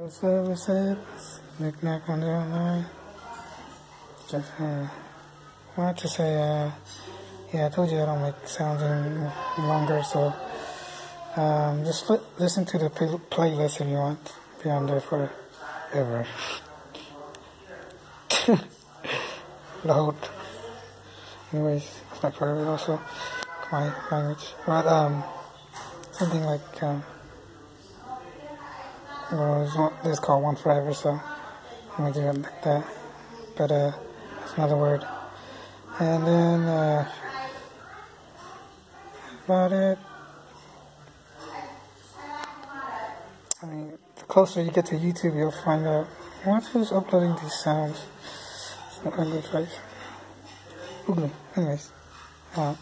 What's up, what's up? Nick Knack on the online. Just uh, wanted to say, uh, yeah, I told you I don't make sounds any longer, so um, just li- listen to the play- playlist if you want. Be on there forever. Loud. Anyways, it's not forever also. My language. But, um, something like, um, well, this is called One Forever, so I'm gonna do it like that. But uh, that's another word. And then uh, about it. I mean, the closer you get to YouTube, you'll find out what who's uploading these sounds. It's an ugly face. Ugly. Anyways, uh,